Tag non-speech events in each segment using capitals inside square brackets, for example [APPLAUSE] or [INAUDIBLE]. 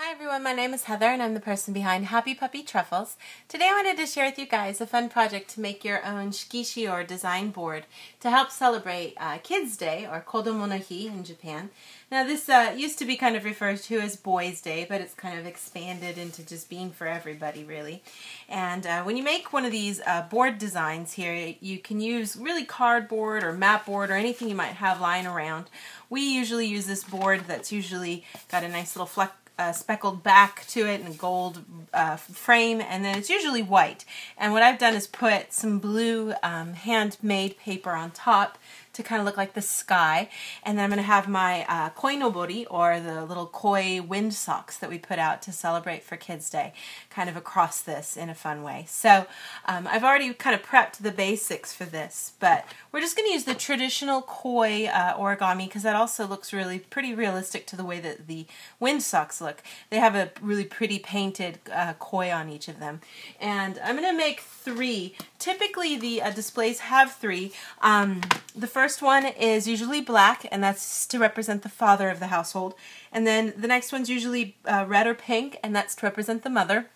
Hi everyone, my name is Heather and I'm the person behind Happy Puppy Truffles. Today I wanted to share with you guys a fun project to make your own shikishi or design board to help celebrate uh, Kids Day or Kodomo no Hi in Japan. Now this uh, used to be kind of referred to as Boys Day, but it's kind of expanded into just being for everybody really. And uh, when you make one of these uh, board designs here, you can use really cardboard or mat board or anything you might have lying around. We usually use this board that's usually got a nice little fleck uh, speckled back to it and gold uh, frame, and then it's usually white. And what I've done is put some blue um, handmade paper on top to kind of look like the sky. And then I'm going to have my uh, koi nobori, or the little koi wind socks that we put out to celebrate for Kids Day, kind of across this in a fun way. So um, I've already kind of prepped the basics for this, but we're just going to use the traditional koi uh, origami because that also looks really pretty realistic to the way that the wind socks look. They have a really pretty painted uh, koi on each of them. And I'm going to make three. Typically the uh, displays have three. Um, the first one is usually black, and that's to represent the father of the household. And then the next one's usually uh, red or pink, and that's to represent the mother.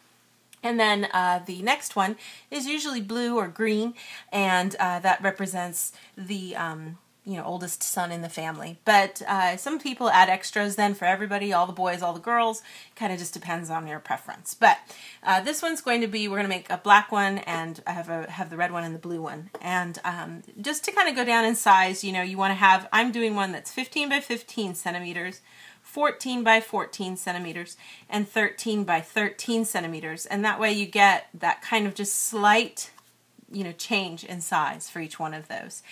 And then uh, the next one is usually blue or green, and uh, that represents the um, you know oldest son in the family. But uh, some people add extras then for everybody all the boys all the girls. Kind of just depends on your preference. But uh, this one's going to be we're going to make a black one and I have a have the red one and the blue one. And um, just to kind of go down in size you know you want to have I'm doing one that's 15 by 15 centimeters 14 by 14 centimeters and 13 by 13 centimeters. And that way you get that kind of just slight you know change in size for each one of those.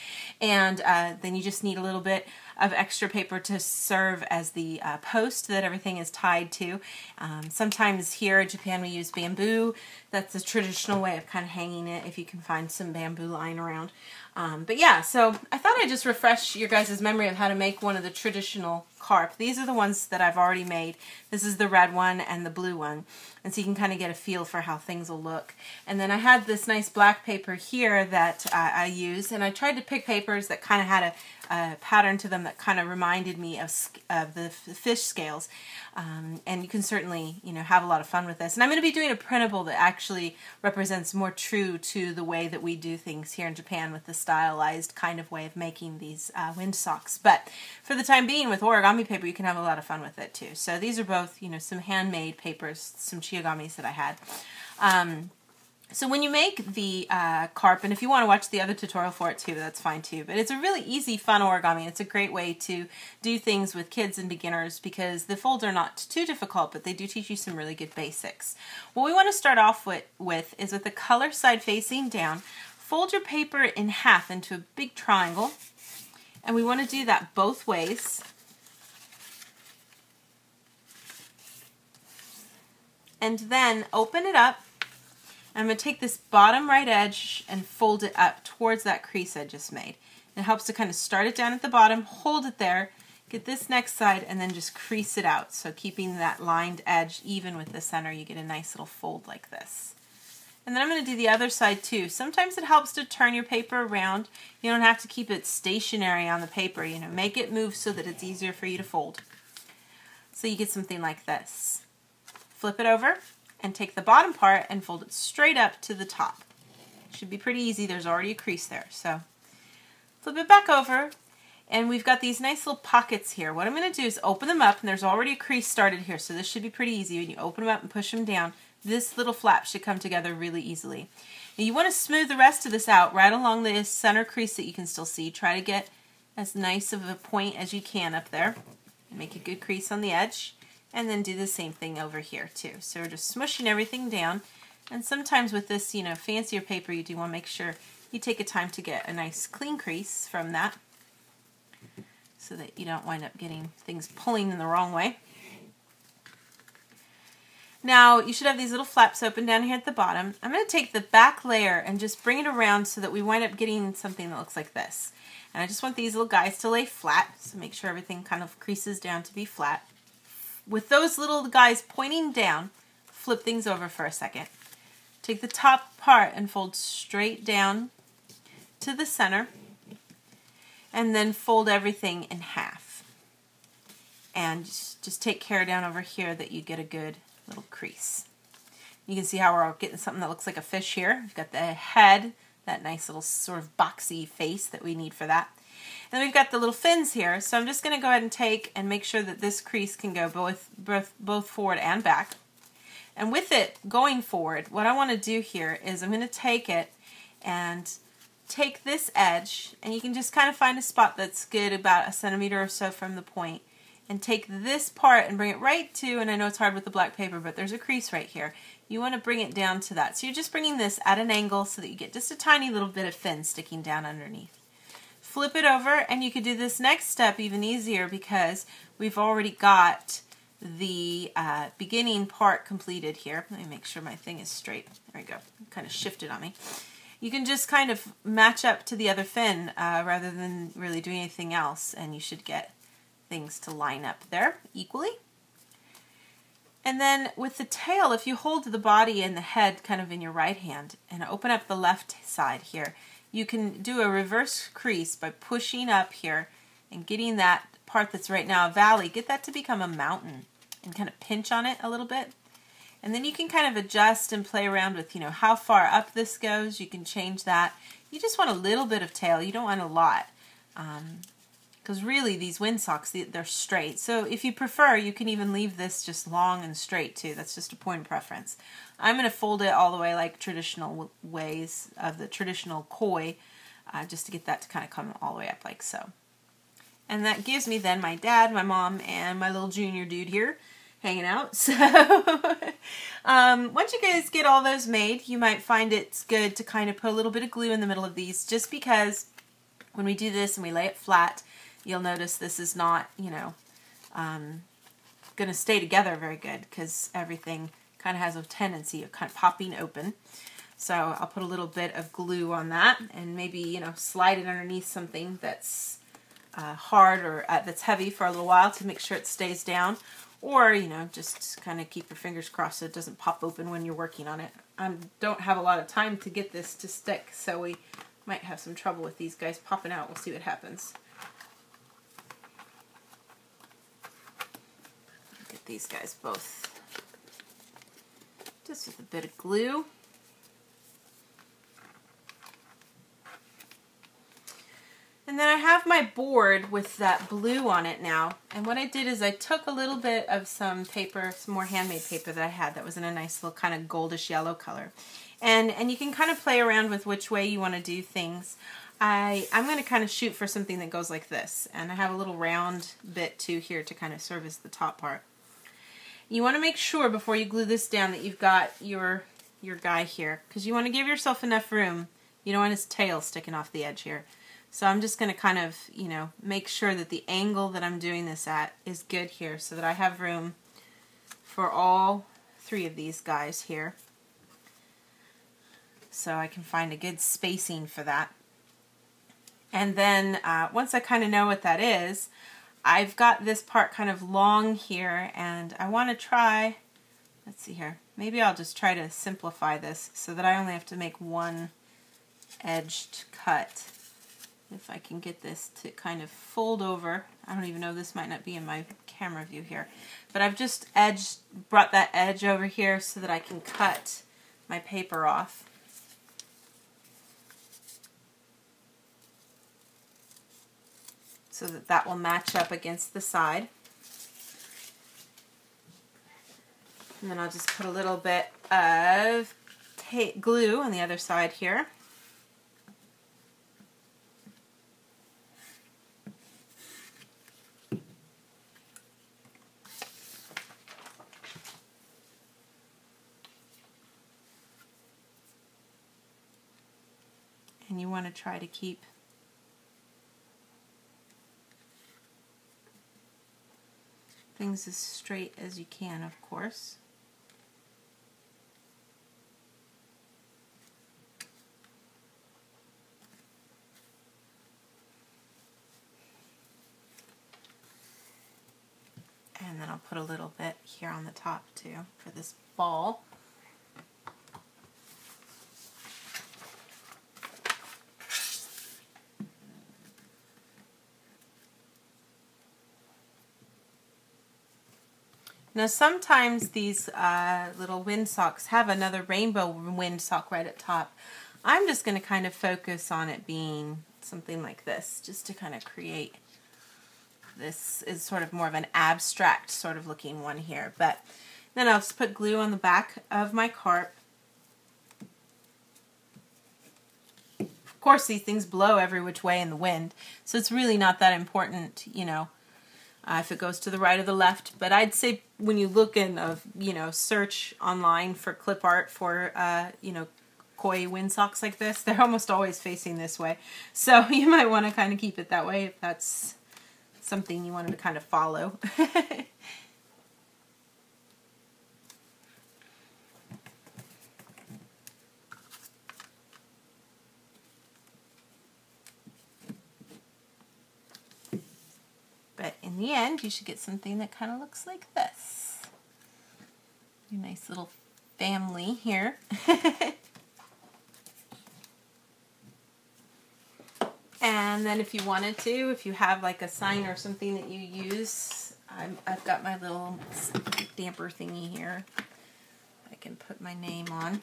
And uh, then you just need a little bit of extra paper to serve as the uh, post that everything is tied to. Um, sometimes here in Japan we use bamboo. That's the traditional way of kind of hanging it if you can find some bamboo lying around. Um, but yeah so I thought I'd just refresh your guys' memory of how to make one of the traditional carp. These are the ones that I've already made. This is the red one and the blue one. And so you can kind of get a feel for how things will look. And then I had this nice black paper here that uh, I used. And I tried to pick papers that kind of had a, a pattern to them that kind of reminded me of, of the fish scales. Um, and you can certainly, you know, have a lot of fun with this. And I'm going to be doing a printable that actually represents more true to the way that we do things here in Japan with the stylized kind of way of making these uh, wind socks. But for the time being with origami paper, you can have a lot of fun with it too. So these are both, you know, some handmade papers, some chiyogamis that I had. Um, so when you make the uh, carp, and if you want to watch the other tutorial for it too, that's fine too. But it's a really easy, fun origami. It's a great way to do things with kids and beginners because the folds are not too difficult, but they do teach you some really good basics. What we want to start off with, with is with the color side facing down. Fold your paper in half into a big triangle. And we want to do that both ways. And then open it up I'm going to take this bottom right edge and fold it up towards that crease I just made. It helps to kind of start it down at the bottom, hold it there, get this next side, and then just crease it out. So keeping that lined edge even with the center, you get a nice little fold like this. And then I'm going to do the other side too. Sometimes it helps to turn your paper around. You don't have to keep it stationary on the paper. You know, make it move so that it's easier for you to fold. So you get something like this. Flip it over, and take the bottom part and fold it straight up to the top. Should be pretty easy. There's already a crease there. So flip it back over and we've got these nice little pockets here. What I'm going to do is open them up and there's already a crease started here. So this should be pretty easy. When you open them up and push them down, this little flap should come together really easily. Now you want to smooth the rest of this out right along the center crease that you can still see. Try to get as nice of a point as you can up there. Make a good crease on the edge and then do the same thing over here too. So we're just smushing everything down and sometimes with this, you know, fancier paper you do want to make sure you take a time to get a nice clean crease from that so that you don't wind up getting things pulling in the wrong way. Now you should have these little flaps open down here at the bottom. I'm going to take the back layer and just bring it around so that we wind up getting something that looks like this. And I just want these little guys to lay flat, so make sure everything kind of creases down to be flat with those little guys pointing down, flip things over for a second. Take the top part and fold straight down to the center and then fold everything in half. and just, take care down over here that you get a good little crease. You can see how we're getting something that looks like a fish here. We've got the head, that nice little sort of boxy face that we need for that. And then we've got the little fins here. So I'm just going to go ahead and take and make sure that this crease can go both, both, both forward and back. And with it going forward, what I want to do here is I'm going to take it and take this edge, and you can just kind of find a spot that's good about a centimeter or so from the point, and take this part and bring it right to, and I know it's hard with the black paper, but there's a crease right here. You want to bring it down to that. So you're just bringing this at an angle so that you get just a tiny little bit of fin sticking down underneath. Flip it over, and you could do this next step even easier because we've already got the uh, beginning part completed here. Let me make sure my thing is straight. There we go. Kind of shifted on me. You can just kind of match up to the other fin uh, rather than really doing anything else and you should get things to line up there equally. And then with the tail, if you hold the body and the head kind of in your right hand and open up the left side here, you can do a reverse crease by pushing up here and getting that part that's right now a valley, get that to become a mountain and kind of pinch on it a little bit. And then you can kind of adjust and play around with, you know, how far up this goes. You can change that. You just want a little bit of tail. You don't want a lot. Um, Because really, these windsocks, they're straight. So if you prefer, you can even leave this just long and straight, too. That's just a point of preference. I'm going to fold it all the way like traditional ways of the traditional koi, uh, just to get that to kind of come all the way up like so. And that gives me then my dad, my mom, and my little junior dude here hanging out. [LAUGHS] So um, once you guys get all those made, you might find it's good to kind of put a little bit of glue in the middle of these just because when we do this and we lay it flat, you'll notice this is not, you know, um, going to stay together very good because everything kind of has a tendency of kind of popping open. So I'll put a little bit of glue on that and maybe, you know, slide it underneath something that's uh, hard or uh, that's heavy for a little while to make sure it stays down. Or, you know, just kind of keep your fingers crossed so it doesn't pop open when you're working on it. I don't have a lot of time to get this to stick, so we might have some trouble with these guys popping out. We'll see what happens. These guys both just with a bit of glue. And then I have my board with that blue on it now. And what I did is I took a little bit of some paper, some more handmade paper that I had that was in a nice little kind of goldish yellow color. And, and you can kind of play around with which way you want to do things. I, I'm going to kind of shoot for something that goes like this. And I have a little round bit too here to kind of serve as the top part. You want to make sure before you glue this down that you've got your, your guy here. Because you want to give yourself enough room. You don't want his tail sticking off the edge here. So I'm just going to kind of, you know, make sure that the angle that I'm doing this at is good here so that I have room for all three of these guys here. So I can find a good spacing for that. And then uh, once I kind of know what that is, I've got this part kind of long here and I want to try, let's see here, maybe I'll just try to simplify this so that I only have to make one edged cut if I can get this to kind of fold over. I don't even know, this might not be in my camera view here. But I've just edged, brought that edge over here so that I can cut my paper off. So that that will match up against the side. And then I'll just put a little bit of tape glue on the other side here. and you want to try to keep things as straight as you can, of course. And then I'll put a little bit here on the top too for this ball. Now sometimes these uh, little wind socks have another rainbow wind sock right at top. I'm just going to kind of focus on it being something like this, just to kind of create this is sort of more of an abstract sort of looking one here. But then I'll just put glue on the back of my carp. Of course, these things blow every which way in the wind, so it's really not that important, you know, uh, if it goes to the right or the left. But I'd say when you look in of you know search online for clip art for uh, you know koi wind socks like this, [LAUGHS] they're almost always facing this way. So [LAUGHS] you might want to kind of keep it that way if that's something you wanted to kind of follow. [LAUGHS] But in the end, you should get something that kind of looks like this. Your nice little family here. [LAUGHS] and then if you wanted to, if you have like a sign or something that you use, i have got my little damper thingy here. I can put my name on.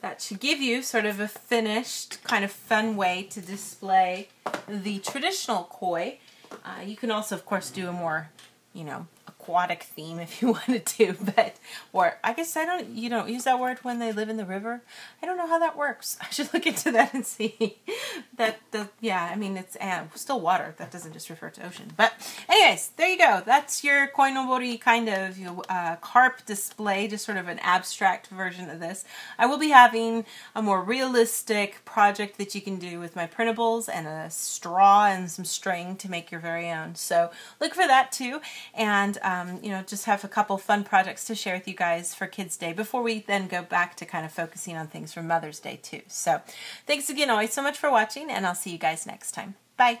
but should give you sort of a finished, kind of fun way to display the traditional koi. Uh, you can also, of course, do a more, you know, aquatic theme if you [LAUGHS] wanted to, but or I guess I don't you don't use that word when they live in the river. I don't know how that works. [LAUGHS] I should look into that and see. that the yeah, I mean it's uh, still water. That doesn't just refer to ocean. But anyways, there you go. That's your koinobori kind of uh, carp display, just sort of an abstract version of this. I will be having a more realistic project that you can do with my printables and a straw and some string to make your very own. So look for that too. And um, you know, just have a couple fun projects to share with you guys for Kids Day before we then go back to kind of focusing on things for Mother's Day too. So thanks again always so much for watching and I'll see you guys next time. Bye.